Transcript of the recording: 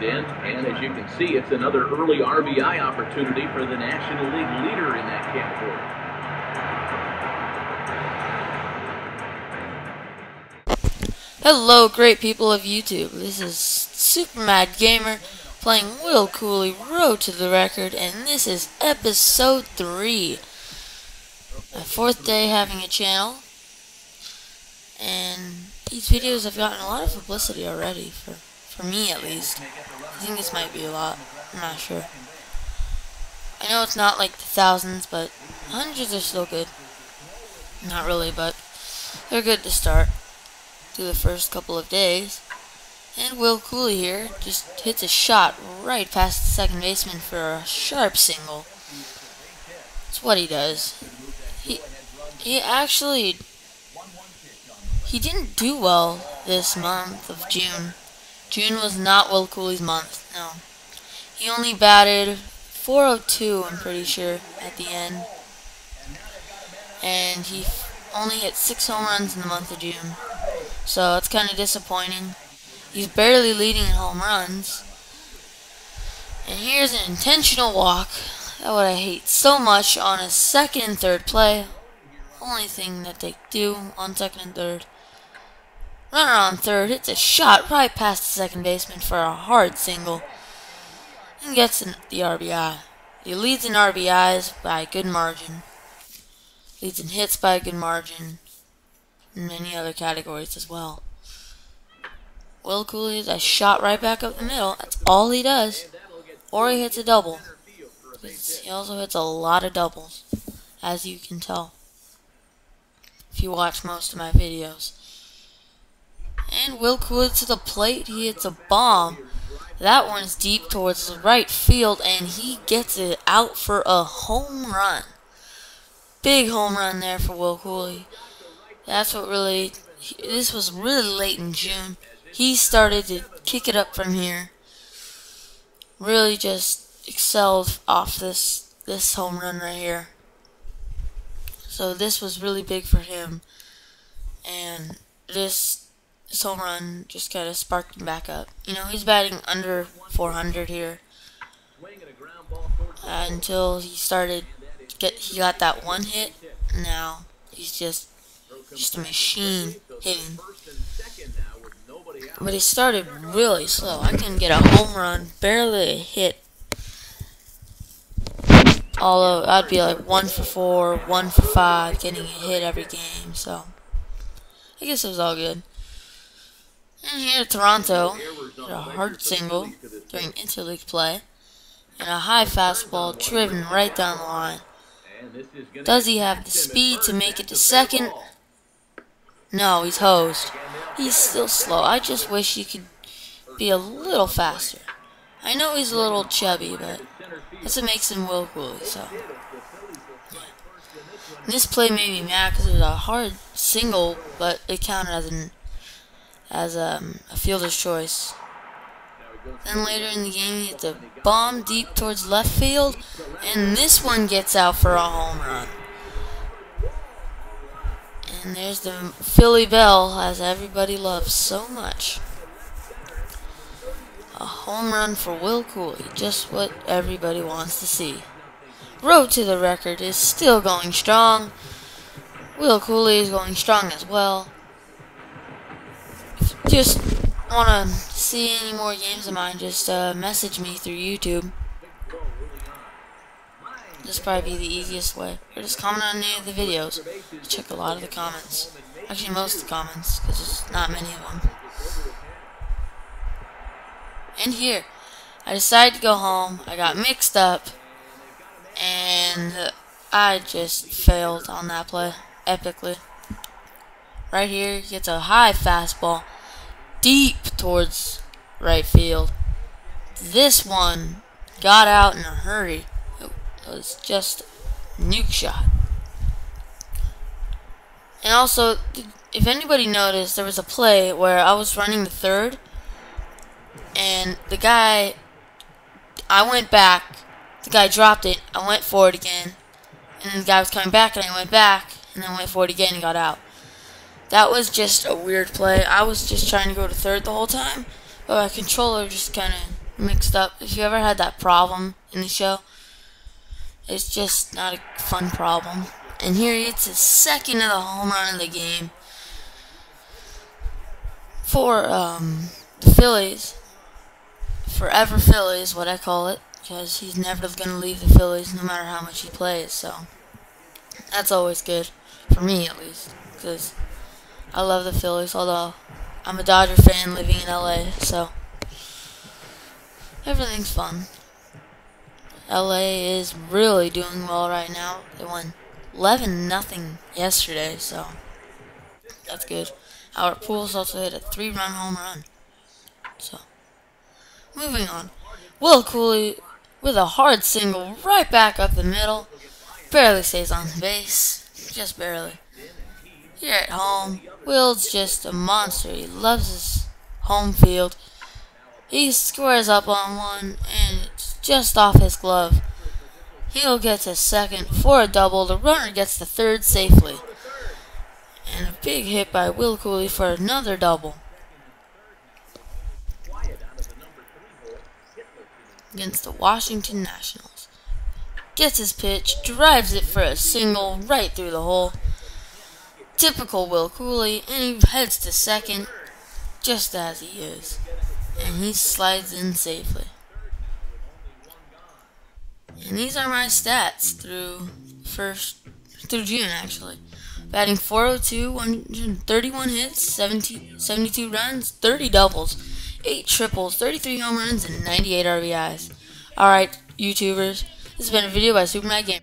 dived in, and as you can see, it's another early RBI opportunity for the National League leader in that category. Hello, great people of YouTube. This is Super Mad Gamer playing Will Cooley Road to the Record, and this is episode 3. My fourth day having a channel, and these videos have gotten a lot of publicity already, for, for me at least. I think this might be a lot, I'm not sure. I know it's not like the thousands, but hundreds are still good. Not really, but they're good to start through the first couple of days. And Will Cooley here just hits a shot right past the second baseman for a sharp single. That's what he does. He he actually he didn't do well this month of June. June was not Will Cooley's month. No. He only batted 402, I'm pretty sure, at the end. And he only hit six home runs in the month of June. So it's kind of disappointing. He's barely leading in home runs. And here's an intentional walk. That what I hate so much on a second and third play. Only thing that they do on second and third. Uh-uh. Runner on third hits a shot right past the second baseman for a hard single. And gets the RBI. He leads in RBIs by a good margin. Leads in hits by a good margin. And many other categories as well. Will Cooley is a shot right back up the middle. That's all he does. Or he hits a double. He also hits a lot of doubles, as you can tell. If you watch most of my videos. And Will Cooley to the plate. He hits a bomb. That one's deep towards the right field, and he gets it out for a home run. Big home run there for Will Cooley. That's what really. This was really late in June he started to kick it up from here. Really just excelled off this this home run right here. So this was really big for him. And this, this home run just kind of sparked him back up. You know, he's batting under 400 here. Uh, until he started get he got that one hit. Now he's just just a machine hitting. But he started really slow. I couldn't get a home run, barely a hit. Although I'd be like one for four, one for five, getting a hit every game. So I guess it was all good. And here Toronto a hard single during interleague play, and a high fastball driven right down the line. Does he have the speed to make it to second? No, he's hosed. He's still slow. I just wish he could be a little faster. I know he's a little chubby, but that's what makes him Will so. This play made me mad because it was a hard single, but it counted as an as um, a fielder's choice. Then later in the game, he hits a bomb deep towards left field, and this one gets out for a home run. And there's the Philly Bell, as everybody loves so much. A home run for Will Cooley, just what everybody wants to see. Road to the record is still going strong. Will Cooley is going strong as well. Just want to see any more games of mine, just uh, message me through YouTube. This probably be the easiest way. Or just comment on any of the videos. Check a lot of the comments. Actually, most of the comments, because there's not many of them. And here, I decided to go home. I got mixed up. And I just failed on that play. Epically. Right here, gets a high fastball. Deep towards right field. This one got out in a hurry It was just nuke shot. And also, if anybody noticed, there was a play where I was running the third, and the guy, I went back, the guy dropped it, I went for it again, and the guy was coming back, and I went back, and then went for it again and got out. That was just a weird play. I was just trying to go to third the whole time, but my controller just kind of mixed up. If you ever had that problem in the show, it's just not a fun problem. And here he hits his second of the home run of the game for um, the Phillies. Forever Phillies, what I call it, because he's never going to leave the Phillies no matter how much he plays. So that's always good for me, at least, because I love the Phillies. Although I'm a Dodger fan living in LA, so everything's fun. LA is really doing well right now. They won 11 nothing yesterday, so that's good. Albert Pujols also hit a three-run home run. So, moving on. Will Cooley with a hard single right back up the middle. Barely stays on base. Just barely. Here at home, Will's just a monster. He loves his home field. He squares up on one, and it's just off his glove. He'll get to second for a double. The runner gets to third safely. And a big hit by Will Cooley for another double. Against the Washington Nationals. Gets his pitch, drives it for a single right through the hole. Typical Will Cooley, and he heads to second just as he is. And he slides in safely. And these are my stats through first through June actually. Batting 402, 131 hits, 70, 72 runs, 30 doubles, 8 triples, 33 home runs, and 98 RBIs. Alright, YouTubers, this has been a video by Super Game.